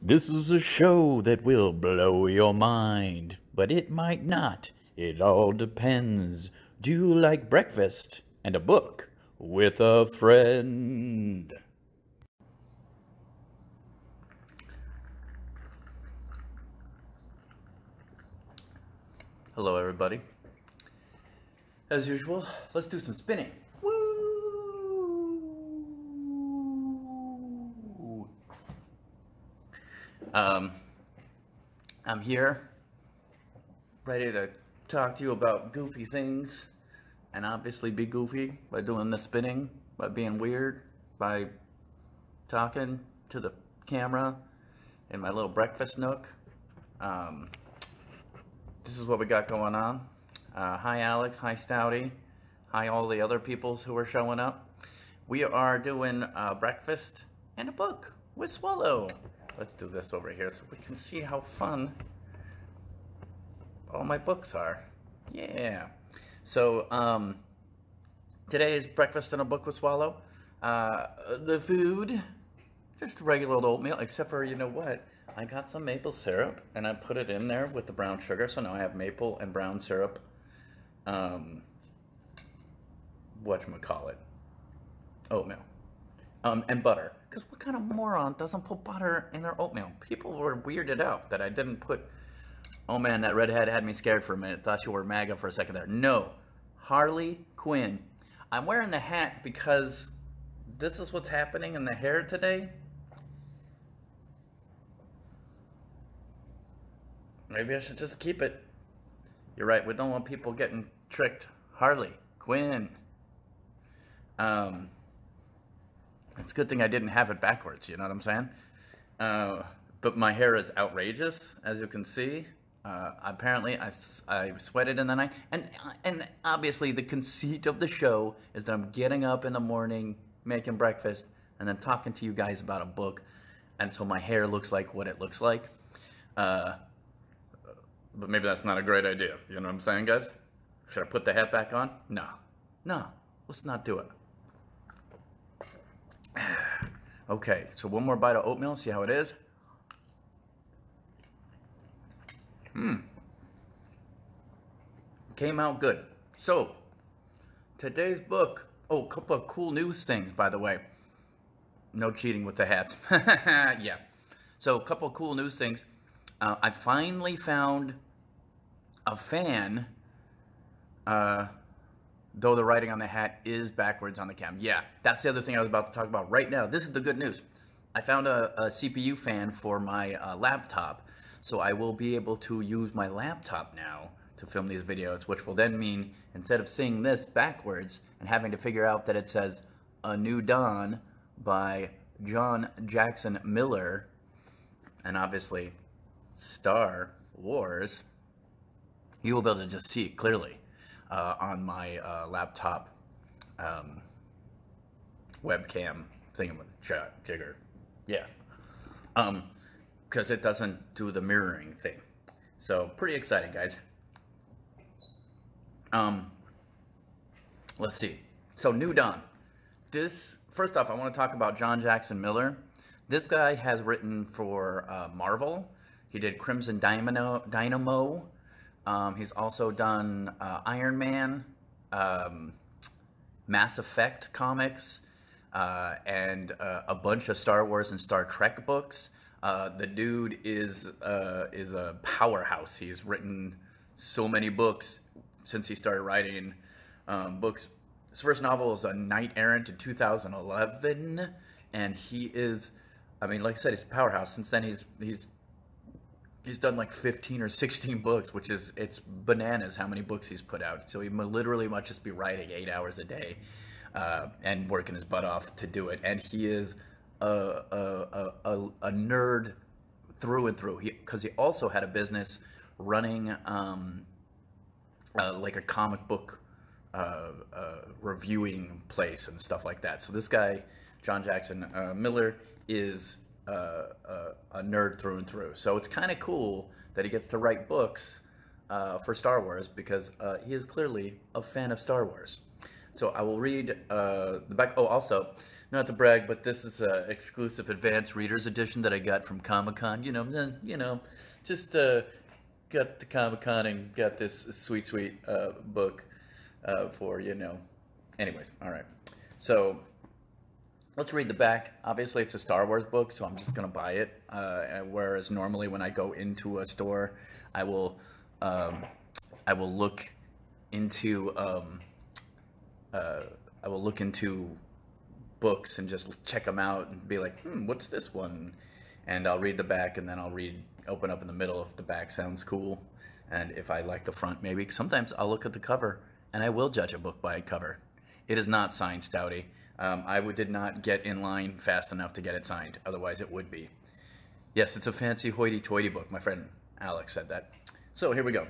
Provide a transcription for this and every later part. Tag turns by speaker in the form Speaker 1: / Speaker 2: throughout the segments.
Speaker 1: This is a show that will blow your mind, but it might not. It all depends. Do you like breakfast and a book with a friend? Hello, everybody. As usual, let's do some spinning. Um, I'm here, ready to talk to you about goofy things, and obviously be goofy by doing the spinning, by being weird, by talking to the camera in my little breakfast nook. Um, this is what we got going on. Uh, hi, Alex. Hi, Stouty. Hi, all the other peoples who are showing up. We are doing uh, breakfast and a book with Swallow. Let's do this over here so we can see how fun all my books are. Yeah. So, um, today is breakfast and a book with Swallow. Uh, the food, just regular old oatmeal, except for, you know what? I got some maple syrup and I put it in there with the brown sugar. So now I have maple and brown syrup. Um, whatchamacallit? Oatmeal. Um, and butter. Because what kind of moron doesn't put butter in their oatmeal? People were weirded out that I didn't put. Oh man, that redhead had me scared for a minute. Thought you were MAGA for a second there. No. Harley Quinn. I'm wearing the hat because this is what's happening in the hair today. Maybe I should just keep it. You're right. We don't want people getting tricked. Harley Quinn. Um, it's a good thing I didn't have it backwards. You know what I'm saying? Uh, but my hair is outrageous, as you can see. Uh, apparently, I, I sweated in the night, and and obviously the conceit of the show is that I'm getting up in the morning, making breakfast, and then talking to you guys about a book, and so my hair looks like what it looks like. Uh, but maybe that's not a great idea. You know what I'm saying, guys? Should I put the hat back on? No. No. Let's not do it. okay, so one more bite of oatmeal, see how it is. Hmm. Came out good. So, today's book. Oh, a couple of cool news things, by the way. No cheating with the hats. yeah. So, a couple of cool news things. Uh, I finally found a fan, uh, though the writing on the hat is backwards on the cam. Yeah, that's the other thing I was about to talk about right now. This is the good news. I found a, a CPU fan for my uh, laptop, so I will be able to use my laptop now to film these videos, which will then mean instead of seeing this backwards and having to figure out that it says A New Dawn by John Jackson Miller, and obviously Star Wars, you will be able to just see it clearly uh, on my uh, laptop um, webcam thing with a jigger. Yeah. Um, because it doesn't do the mirroring thing. So pretty exciting, guys. Um, let's see. So New Dawn. This first off, I want to talk about John Jackson Miller. This guy has written for uh, Marvel. He did Crimson Dynamo. Dynamo. Um, he's also done uh, Iron Man, um, Mass Effect comics, uh, and uh, a bunch of Star Wars and Star Trek books. Uh, the dude is uh, is a powerhouse. He's written so many books since he started writing um, books. His first novel was A Knight Errant in 2011, and he is, I mean, like I said, he's a powerhouse. Since then, he's he's he's done like 15 or 16 books, which is it's bananas how many books he's put out. So he literally must just be writing eight hours a day uh, and working his butt off to do it. And he is a a, a, a nerd through and through. Because he, he, also had a business running um, uh, like a comic book uh, uh, reviewing place and stuff like that. So this guy, John Jackson uh, Miller, is uh, a nerd through and through. So it's kind of cool that he gets to write books uh, for Star Wars because uh, he is clearly a fan of Star Wars. so I will read uh, the back. Oh, also, not to brag, but this is an exclusive advanced readers edition that I got from Comic Con. You know, eh, you know, just uh, got the Comic Con and got this sweet, sweet uh, book uh, for you know. Anyways, all right. So let's read the back. Obviously, it's a Star Wars book, so I'm just gonna buy it. Uh, whereas normally, when I go into a store, I will um, I will look into um, uh, I will look into books and just check them out and be like, hmm, what's this one? And I'll read the back and then I'll read, open up in the middle if the back sounds cool. And if I like the front, maybe. Sometimes I'll look at the cover and I will judge a book by a cover. It is not signed Stouty. Um, I did not get in line fast enough to get it signed. Otherwise, it would be. Yes, it's a fancy hoity-toity book. My friend Alex said that. So here we go.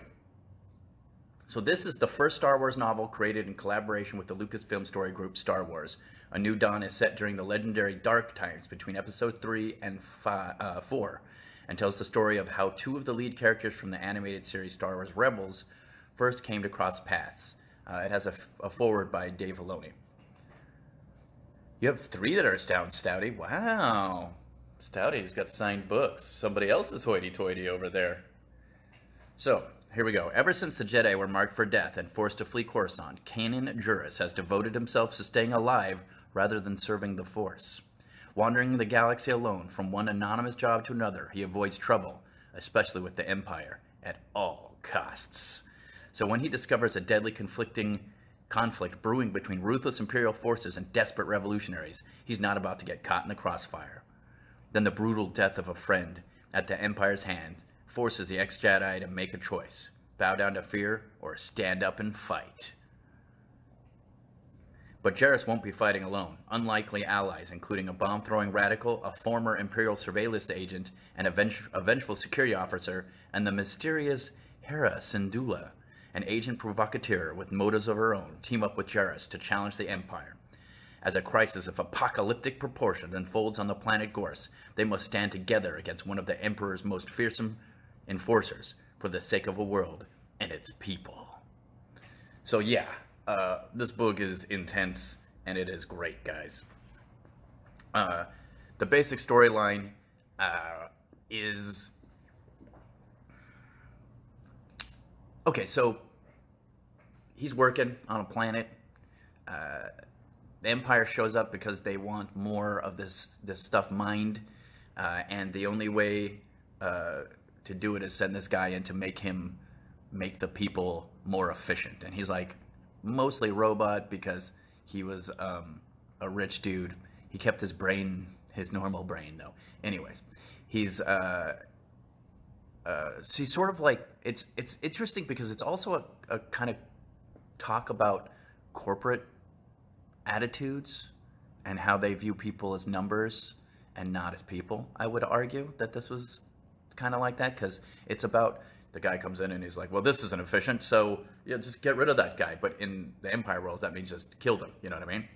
Speaker 1: So this is the first Star Wars novel created in collaboration with the Lucasfilm story group Star Wars. A New Dawn is set during the legendary dark times between Episode 3 and five, uh, 4 and tells the story of how two of the lead characters from the animated series Star Wars Rebels first came to cross paths. Uh, it has a, a, foreword by Dave Filoni. You have three that are Stout Stouty. Wow. Stouty's got signed books. Somebody else is hoity-toity over there. So, here we go. Ever since the Jedi were marked for death and forced to flee Coruscant, Kanan Jarrus has devoted himself to staying alive rather than serving the Force. Wandering the galaxy alone from one anonymous job to another, he avoids trouble, especially with the Empire, at all costs. So when he discovers a deadly conflicting conflict brewing between ruthless Imperial forces and desperate revolutionaries, he's not about to get caught in the crossfire. Then the brutal death of a friend at the Empire's hand forces the ex-Jedi to make a choice. Bow down to fear or stand up and fight. But Jarrus won't be fighting alone. Unlikely allies, including a bomb-throwing radical, a former Imperial surveillance agent, an a vengeful security officer, and the mysterious Hera Syndulla, an agent provocateur with motives of her own, team up with Jarrus to challenge the Empire. As a crisis of apocalyptic proportions unfolds on the planet Gorse, they must stand together against one of the Emperor's most fearsome enforcers for the sake of a world and its people. So yeah, uh, this book is intense and it is great, guys. Uh, the basic storyline uh, is okay. So he's working on a planet. Uh, the Empire shows up because they want more of this this stuff mined, uh, and the only way uh, to do it is send this guy in to make him make the people more efficient. And he's like, mostly robot because he was um, a rich dude. He kept his brain, his normal brain though. Anyways, he's uh, uh, so he's sort of like it's it's interesting because it's also a, a kind of talk about corporate attitudes and how they view people as numbers and not as people. I would argue that this was kind of like that because it's about the guy comes in and he's like, well, this isn't efficient, so yeah, just get rid of that guy. But in the Empire worlds, that means just kill them. You know what I mean?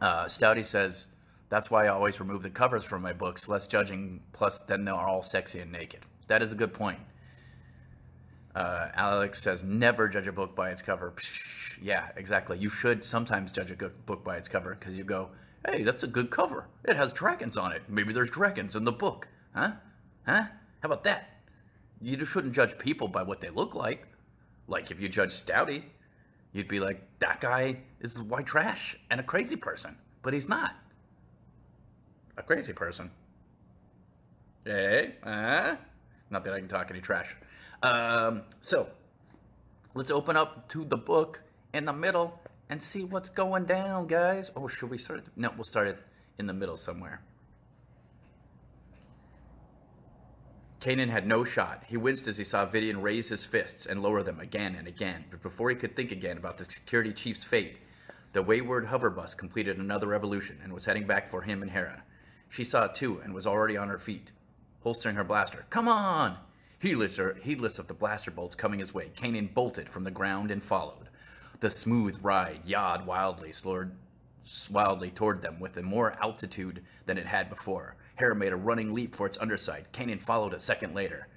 Speaker 1: Uh, Stouty says, that's why I always remove the covers from my books, less judging, plus then they're all sexy and naked. That is a good point. Uh, Alex says, never judge a book by its cover. Psh, yeah, exactly. You should sometimes judge a book by its cover because you go, hey, that's a good cover. It has dragons on it. Maybe there's dragons in the book. Huh? Huh? How about that? You shouldn't judge people by what they look like. Like if you judge Stouty, you'd be like, that guy is white trash and a crazy person. But he's not. A crazy person. Hey, uh, not that I can talk any trash. Um, so, let's open up to the book in the middle and see what's going down, guys. Oh, should we start? No, we'll start it in the middle somewhere. Kanan had no shot. He winced as he saw Vidian raise his fists and lower them again and again. But before he could think again about the security chief's fate, the wayward hover bus completed another revolution and was heading back for him and Hera. She saw it too and was already on her feet, holstering her blaster. Come on! Heedless, heedless of the blaster bolts coming his way, Kanan bolted from the ground and followed. The smooth ride yawed wildly, slowed wildly toward them with a more altitude than it had before. Hera made a running leap for its underside. Kanan followed a second later.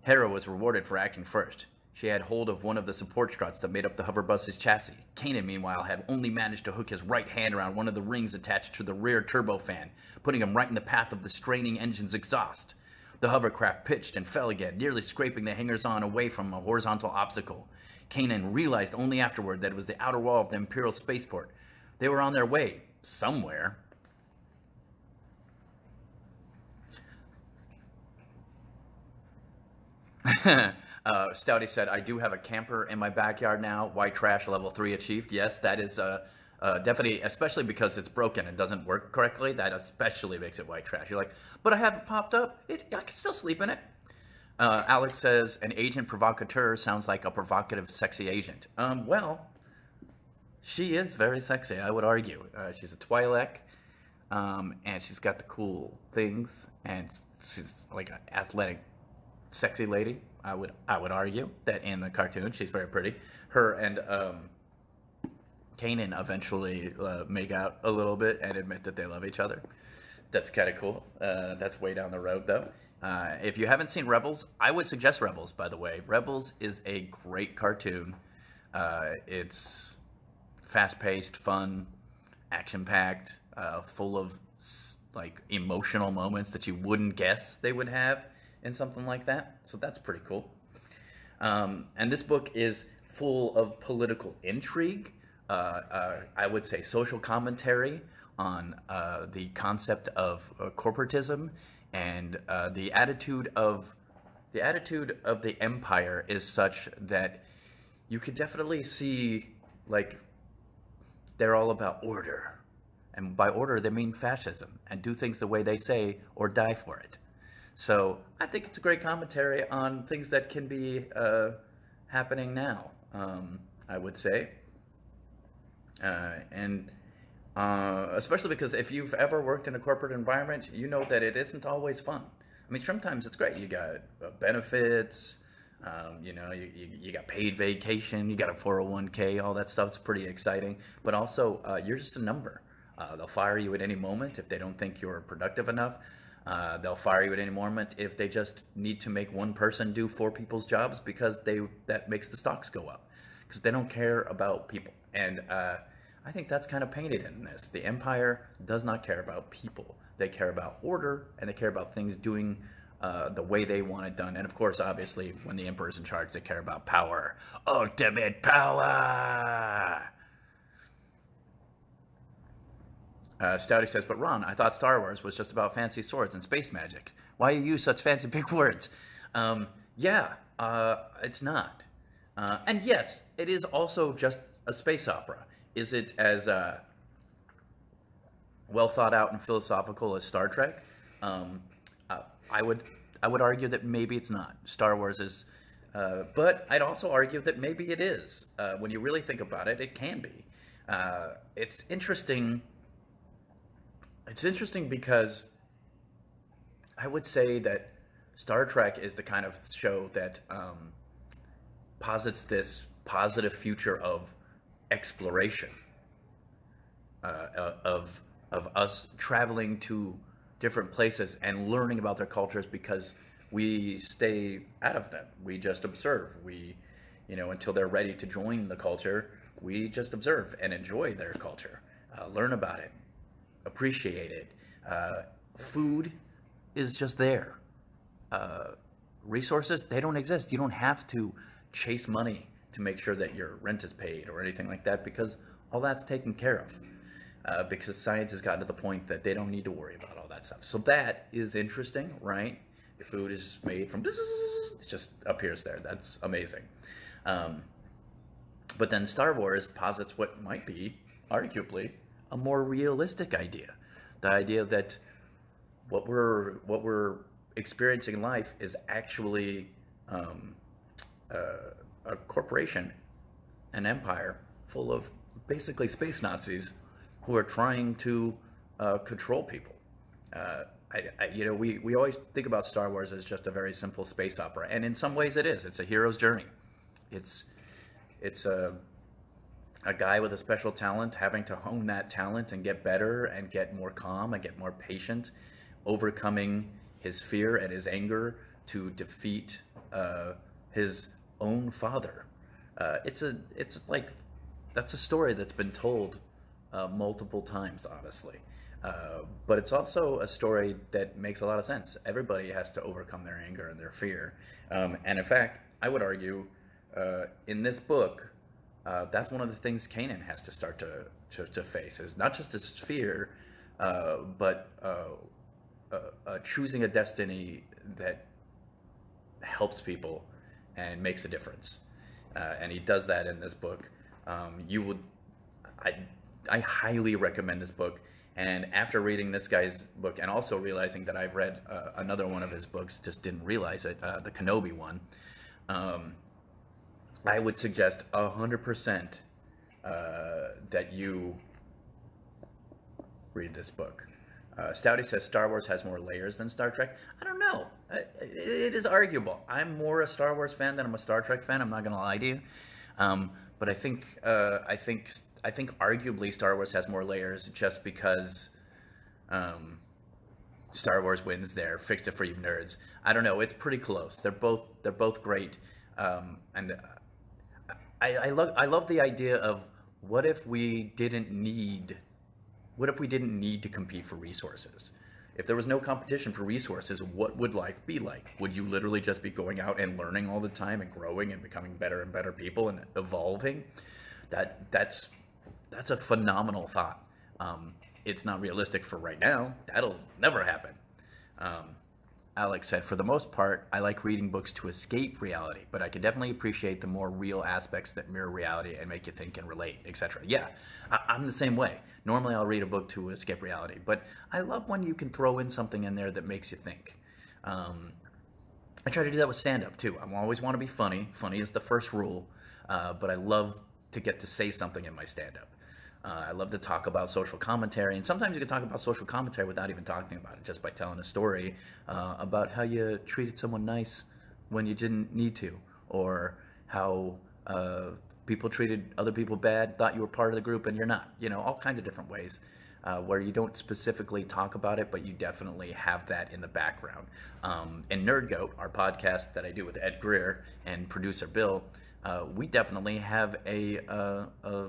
Speaker 1: Hera was rewarded for acting first. She had hold of one of the support struts that made up the hoverbus's chassis. Kanan, meanwhile, had only managed to hook his right hand around one of the rings attached to the rear turbofan, putting him right in the path of the straining engine's exhaust. The hovercraft pitched and fell again, nearly scraping the hangers on away from a horizontal obstacle. Kanan realized only afterward that it was the outer wall of the Imperial spaceport. They were on their way, somewhere. uh, Stouty said, I do have a camper in my backyard now. White trash level 3 achieved. Yes, that is uh, uh, definitely, especially because it's broken and doesn't work correctly, that especially makes it white trash. You're like, but I have it popped up. It, I can still sleep in it. Uh, Alex says, an agent provocateur sounds like a provocative, sexy agent. Um, well, she is very sexy, I would argue. Uh, she's a Twi'lek, um, and she's got the cool things, and she's like an athletic sexy lady. I would I would argue that in the cartoon she's very pretty. Her and um, Kanan eventually uh, make out a little bit and admit that they love each other. That's kind of cool. Uh, that's way down the road though. Uh, if you haven't seen Rebels, I would suggest Rebels. By the way, Rebels is a great cartoon. Uh, it's fast-paced, fun, action-packed, uh, full of like emotional moments that you wouldn't guess they would have in something like that. So that's pretty cool. Um, and this book is full of political intrigue. Uh, uh, I would say social commentary on uh, the concept of uh, corporatism and uh, the attitude of the attitude of the empire is such that you could definitely see like they're all about order and by order they mean fascism and do things the way they say or die for it so I think it's a great commentary on things that can be uh, happening now, um, I would say. Uh, and uh, especially because if you've ever worked in a corporate environment, you know that it isn't always fun. I mean, sometimes it's great. You got uh, benefits, um, you know, you, you, you, got paid vacation, you got a 401k, all that stuff's pretty exciting. But also, uh, you're just a number. Uh, they'll fire you at any moment if they don't think you're productive enough. Uh, they'll fire you at any moment if they just need to make one person do four people's jobs because they that makes the stocks go up because they don't care about people. And uh, I think that's kind of painted in this. The empire does not care about people. They care about order and they care about things doing uh, the way they want it done. And of course, obviously, when the emperor's in charge, they care about power. Ultimate power! Uh, Stouty says, but Ron, I thought Star Wars was just about fancy swords and space magic. Why you use such fancy big words? Um, yeah, uh, it's not. Uh, and yes, it is also just a space opera. Is it as uh, well thought out and philosophical as Star Trek? Um, uh, I would I would argue that maybe it's not. Star Wars is, uh, but I'd also argue that maybe it is. when you really think about it, it can be. it's interesting it's interesting because I would say that Star Trek is the kind of show that um, posits this positive future of exploration, uh, uh, of of us traveling to different places and learning about their cultures because we stay out of them. We just observe. We, you know, until they're ready to join the culture, we just observe and enjoy their culture, uh, learn about it, appreciate it. Uh, food is just there. Uh, resources, they don't exist. You don't have to chase money to make sure that your rent is paid or anything like that because all that's taken care of. Uh, because science has gotten to the point that they don't need to worry about all that stuff. So that is interesting, right? Your food is made from, it just appears there. That's amazing. Um, but then Star Wars posits what might be, arguably, a more realistic idea. The idea that what we're what we're experiencing in life is actually um, uh, a corporation, an empire full of basically space Nazis who are trying to uh, control people. Uh, I, I, you know, we, we always think about Star Wars as just a very simple space opera, and in some ways it is. It's a hero's journey. It's it's a a guy with a special talent having to hone that talent and get better and get more calm and get more patient, overcoming his fear and his anger to defeat uh, his own father. Uh, it's a it's like that's a story that's been told uh, multiple times, honestly. Uh, but it's also a story that makes a lot of sense. Everybody has to overcome their anger and their fear. Um, and in fact, I would argue uh, in this book, uh, that's one of the things Kanan has to start to, to, to face is not just his fear, uh, but uh, choosing a destiny that helps people and makes a difference. and he does that in this book. Um, you would, I, I highly recommend this book. And after reading this guy's book and also realizing that I've read uh, another one of his books, just didn't realize it, uh, the Kenobi one, um, I would suggest 100% uh, that you read this book. Uh, Stouty says Star Wars has more layers than Star Trek. I don't know. It is arguable. I'm more a Star Wars fan than I'm a Star Trek fan. I'm not going to lie to you. Um, but I think uh, I think I think arguably Star Wars has more layers just because um, Star Wars wins there. Fixed it for you nerds. I don't know. It's pretty close. They're both they're both great, um, and I, I love I love the idea of what if we didn't need what if we didn't need to compete for resources? If there was no competition for resources, what would life be like? Would you literally just be going out and learning all the time and growing and becoming better and better people and evolving? That that's that's a phenomenal thought. Um, it's not realistic for right now. That'll never happen. Um, Alex said, for the most part, I like reading books to escape reality, but I can definitely appreciate the more real aspects that mirror reality and make you think and relate, etc. Yeah, I- am the same way. Normally, I'll read a book to escape reality, but I love when you can throw in something in there that makes you think. Um, I try to do that with stand up too. I always want to be funny. Funny is the first rule, uh, but I love to get to say something in my stand up. Uh, I love to talk about social commentary, and sometimes you can talk about social commentary without even talking about it, just by telling a story uh, about how you treated someone nice when you didn't need to, or how uh, people treated other people bad, thought you were part of the group and you're not. You know, all kinds of different ways. Uh, where you don't specifically talk about it, but you definitely have that in the background. Um, in Nerd Goat, our podcast that I do with Ed Greer and producer Bill, uh, we definitely have a, uh, a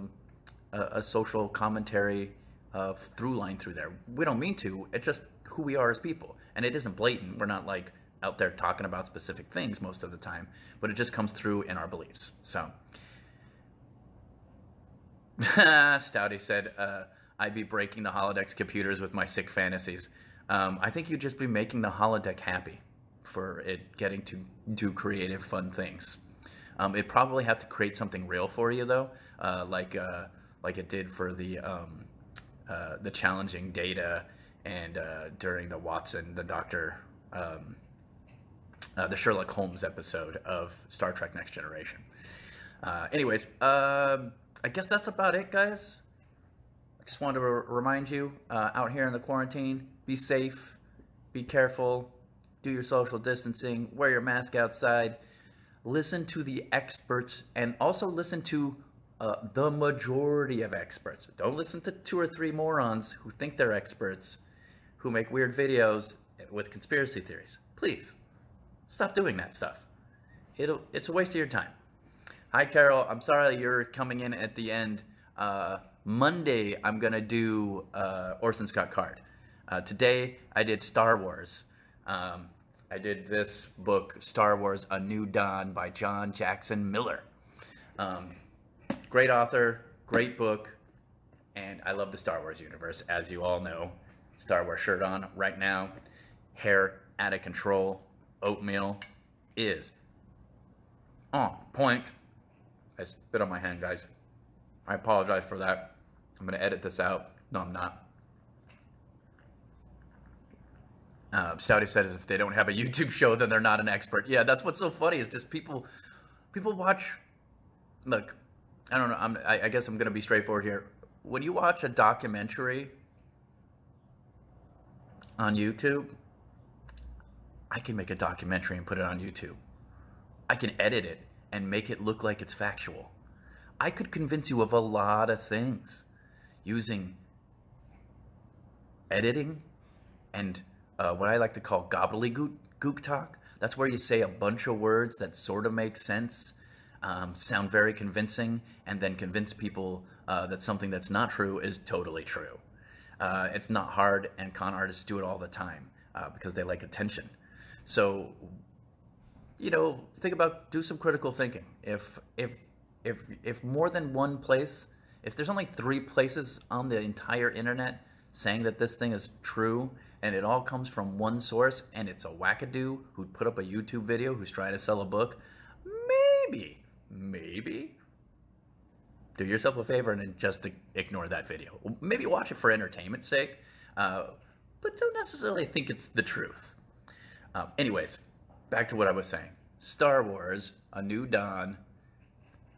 Speaker 1: a, a social commentary uh, through line through there. We don't mean to. It's just who we are as people, and it isn't blatant. We're not like out there talking about specific things most of the time, but it just comes through in our beliefs. So, Stouty said, uh, "I'd be breaking the holodeck's computers with my sick fantasies." Um, I think you'd just be making the holodeck happy for it getting to do creative, fun things. Um, it'd probably have to create something real for you, though, uh, like uh, like it did for the um, uh, the challenging data and uh, during the Watson, the Doctor, um, uh, the Sherlock Holmes episode of Star Trek: Next Generation. Uh, anyways, um, I guess that's about it, guys. I just wanted to r- remind you uh, out here in the quarantine, be safe, be careful, do your social distancing, wear your mask outside, listen to the experts, and also listen to uh, the majority of experts. Don't listen to two or three morons who think they're experts, who make weird videos with conspiracy theories. Please, stop doing that stuff. It'll, it's a waste of your time. Hi, Carol. I'm sorry you're coming in at the end. Uh, Monday, I'm going to do uh, Orson Scott Card. Uh, today, I did Star Wars. Um, I did this book, Star Wars A New Dawn by John Jackson Miller. Um, great author, great book, and I love the Star Wars universe, as you all know. Star Wars shirt on right now, hair out of control, oatmeal is on point. I spit on my hand, guys. I apologize for that. I'm going to edit this out. No, I'm not. Uh, Stouty said, if they don't have a YouTube show, then they're not an expert. Yeah, that's what's so funny is just people, people watch. Look, I don't know. I'm, I, I guess I'm going to be straightforward here. When you watch a documentary on YouTube, I can make a documentary and put it on YouTube. I can edit it and make it look like it's factual. I could convince you of a lot of things using editing and uh, what I like to call gobbledygook talk. That's where you say a bunch of words that sort of make sense um, sound very convincing, and then convince people uh, that something that's not true is totally true. Uh, it's not hard, and con artists do it all the time uh, because they like attention. So, you know, think about do some critical thinking. If if if if more than one place, if there's only three places on the entire internet saying that this thing is true, and it all comes from one source, and it's a wackadoo who put up a YouTube video who's trying to sell a book, maybe, maybe do yourself a favor and just ignore that video. Maybe watch it for entertainment's sake, uh, but don't necessarily think it's the truth. Uh, anyways, back to what I was saying. Star Wars, A New Dawn,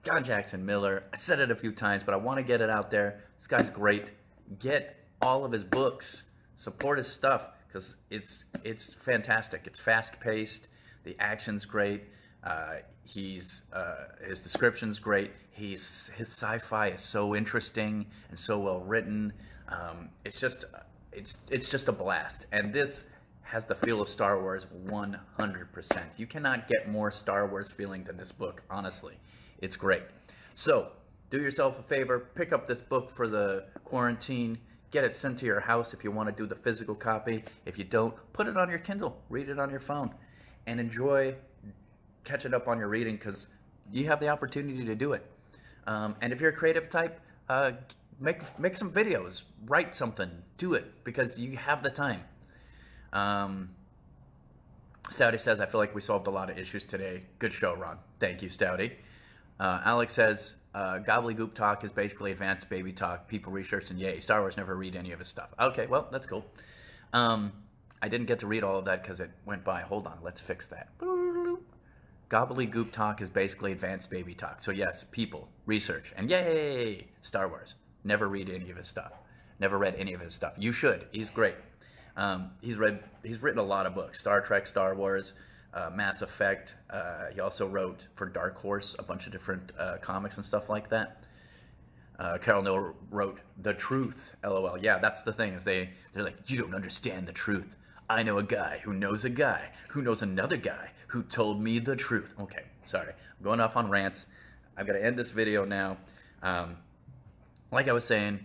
Speaker 1: John Jackson Miller. I said it a few times, but I want to get it out there. This guy's great. Get all of his books. Support his stuff because it's it's fantastic. It's fast paced. The action's great. Uh, he's uh, his description's great. He's his sci-fi is so interesting and so well written. Um, it's just it's it's just a blast. And this has the feel of Star Wars 100%. You cannot get more Star Wars feeling than this book. Honestly, it's great. So do yourself a favor, pick up this book for the quarantine. Get it sent to your house if you want to do the physical copy. If you don't, put it on your Kindle, read it on your phone, and enjoy catching up on your reading because you have the opportunity to do it. Um, and if you're a creative type, uh, make make some videos, write something, do it because you have the time. Um, Stouty says, I feel like we solved a lot of issues today. Good show, Ron. Thank you, Stouty. Uh, Alex says, uh, gobbledygook talk is basically advanced baby talk. People research and yay. Star Wars never read any of his stuff. Okay, well, that's cool. Um, I didn't get to read all of that because it went by. Hold on, let's fix that. Gobbledygook talk is basically advanced baby talk. So yes, people, research, and yay, Star Wars. Never read any of his stuff. Never read any of his stuff. You should. He's great. Um, he's read. He's written a lot of books: Star Trek, Star Wars, uh, Mass Effect. Uh, he also wrote for Dark Horse a bunch of different uh, comics and stuff like that. Uh, Carol Nell wrote The Truth. LOL. Yeah, that's the thing. Is they they're like you don't understand the truth. I know a guy who knows a guy who knows another guy who told me the truth. Okay, sorry. I'm going off on rants. I've got to end this video now. Um, like I was saying,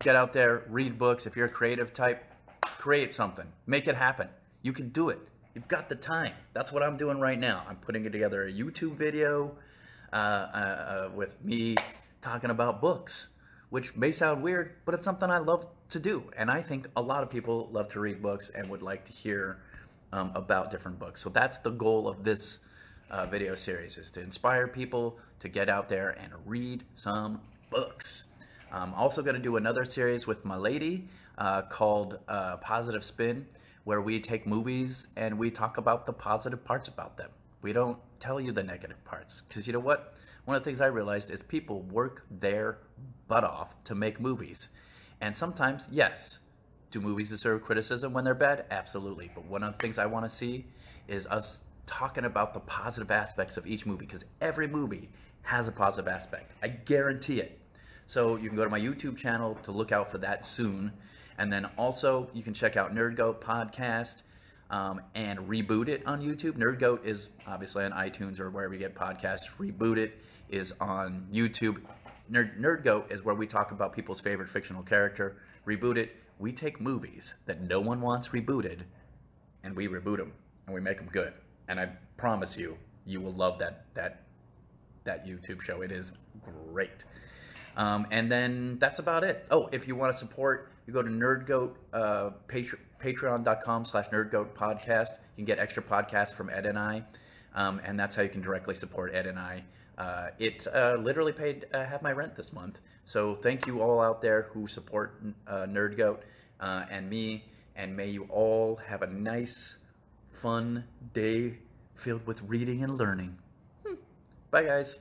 Speaker 1: get out there, read books. If you're a creative type, create something. Make it happen. You can do it. You've got the time. That's what I'm doing right now. I'm putting together a YouTube video uh, uh, uh, with me talking about books, which may sound weird, but it's something I love to do. And I think a lot of people love to read books and would like to hear um, about different books. So that's the goal of this uh, video series is to inspire people to get out there and read some books. I'm also going to do another series with my lady uh, called uh, Positive Spin, where we take movies and we talk about the positive parts about them. We don't tell you the negative parts because you know what? One of the things I realized is people work their butt off to make movies. And sometimes, yes, do movies deserve criticism when they're bad? Absolutely. But one of the things I want to see is us talking about the positive aspects of each movie because every movie has a positive aspect. I guarantee it. So you can go to my YouTube channel to look out for that soon. And then also you can check out Nerd Goat podcast um, and Reboot It on YouTube. Nerd Goat is obviously on iTunes or wherever you get podcasts. Reboot It is on YouTube. Nerd, Nerd Goat is where we talk about people's favorite fictional character. Reboot It, we take movies that no one wants rebooted and we reboot them and we make them good. And I promise you, you will love that that that YouTube show. It is great. Um, and then that's about it. Oh, if you want to support, you go to NerdGoat, uh, Patre- patreon.com slash NerdGoat podcast. You can get extra podcasts from Ed and I. Um, and that's how you can directly support Ed and I. Uh, it uh, literally paid uh, half my rent this month. So thank you all out there who support uh, NerdGoat uh, and me. And may you all have a nice, fun day filled with reading and learning. Hmm. Bye, guys.